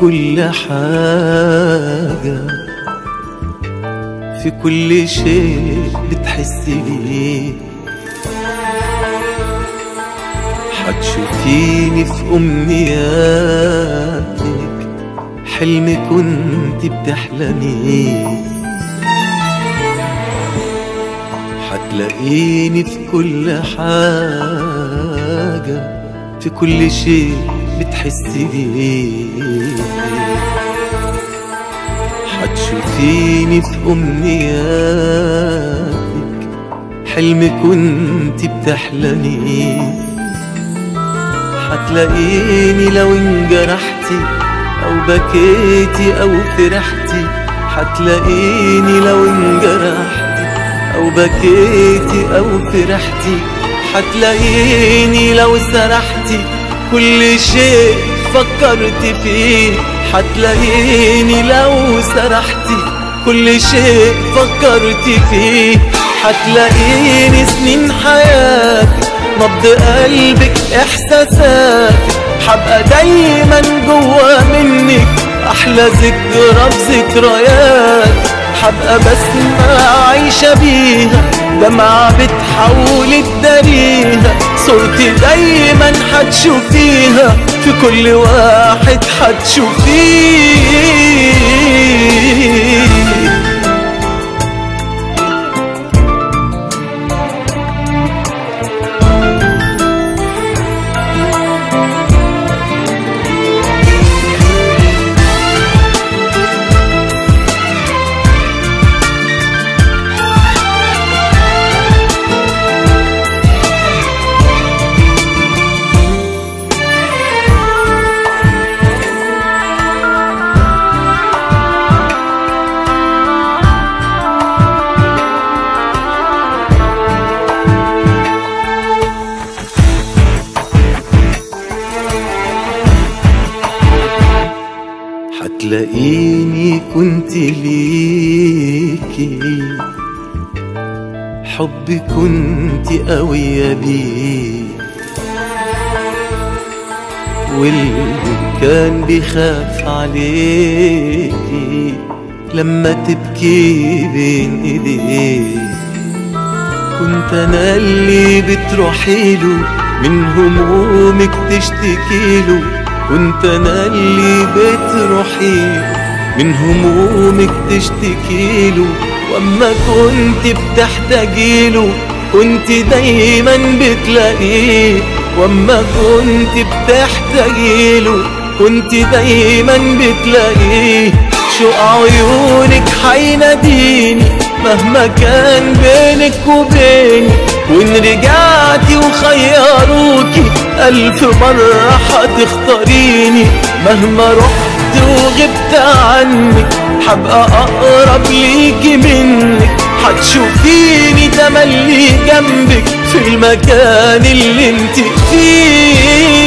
كل حاجة في كل شيء بتحسي بيه. حتشوفيني في أمنياتك حلم كنت بتحلميه حتلاقيني في كل حاجة في كل شيء بتحسي بيه حتشوفيني في أمنياتك حلم كنت بتحلميه حتلاقيني لو انجرحتي أو بكيتي أو فرحتي. حتلاقيني لو انجرحتي أو بكيتي أو فرحتي. حتلاقيني لو سرحتي. كل شيء فكرت فيه. حتلاقيني لو سرحتي كل شيء فكرت فيه. حتلاقيني سنين حياتك نبض قلبك احساساتك حبقى دايما جوا منك أحلى ذكرى بذكريات. حبقى بسمة عايشة بيها دمعة بتحول تداريها صورتي دايما حتشوفيها. في كل واحد حتشوفيه. حتلاقيني كنت ليكي. حبي كنت قوية بيه واللي كان بيخاف عليكي لما تبكي بين ايديه كنت أنا اللي بتروحي له من همومك تشتكي كنت أنا اللي بتروحي من همومك تشتكي له. وأما كنت بتحتاجي له كنت دايما بتلاقيه. وأما كنت بتحتاجي له كنت دايما بتلاقيه. شوق عيونك حيناديني مهما كان بينك وبيني؟ وان رجعتي وخيروكي؟ ألف مرة حتختاريني مهما رحت وغبت عنك حبقى أقرب ليكي منك حتشوفيني تملي جنبك في المكان اللي انت فيه.